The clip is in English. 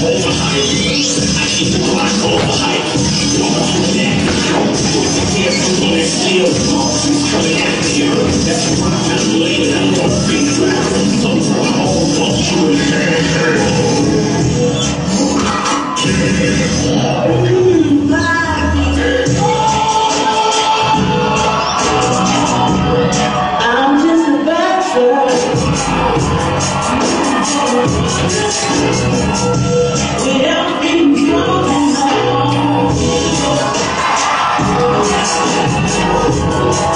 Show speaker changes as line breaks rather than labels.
I I'm over all
I'm just a bachelor. Thank you.